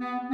Mm-hmm.